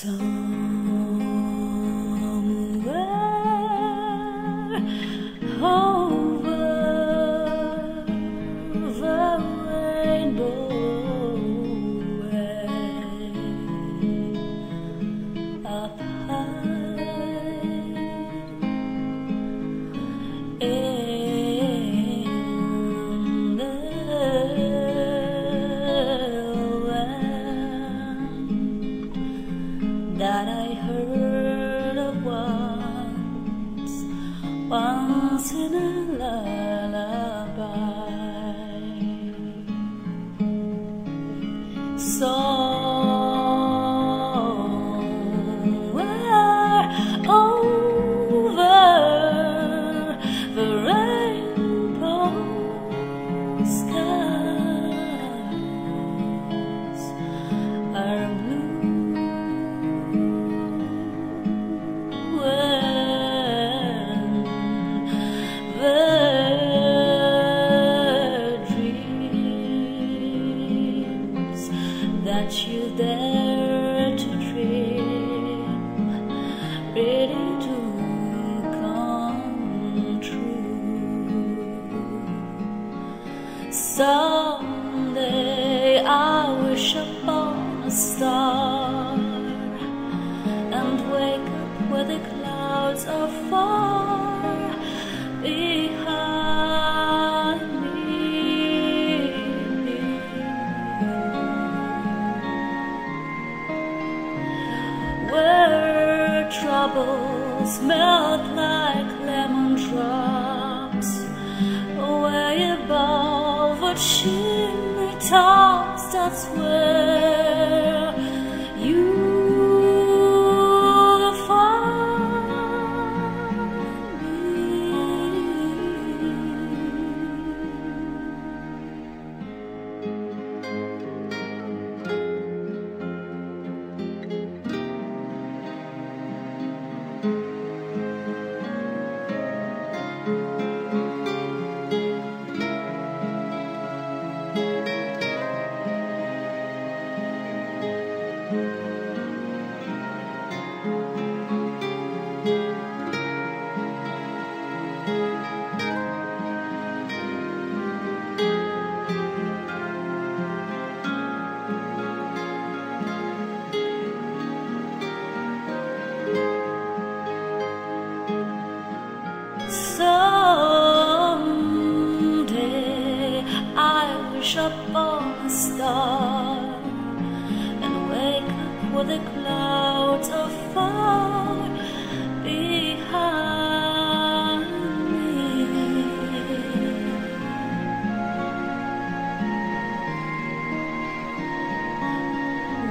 Somewhere that I heard of once, once in a lullaby. Somewhere Troubles melt like lemon drops away above the chimney tops. That's where Wish upon a star and wake up with the clouds far behind me.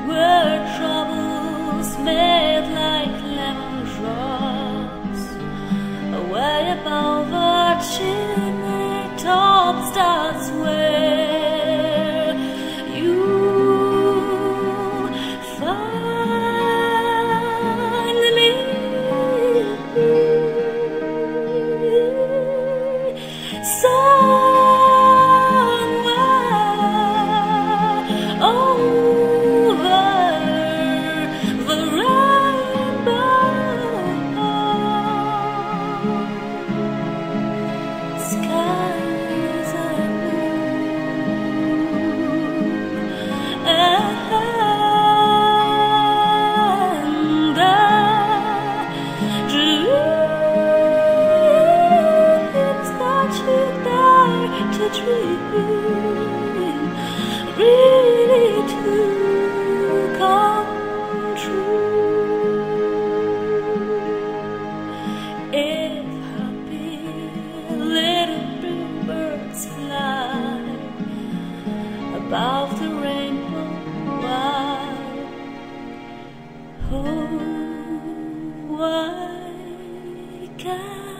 Where troubles made like lemon drops away above the chimney Yeah.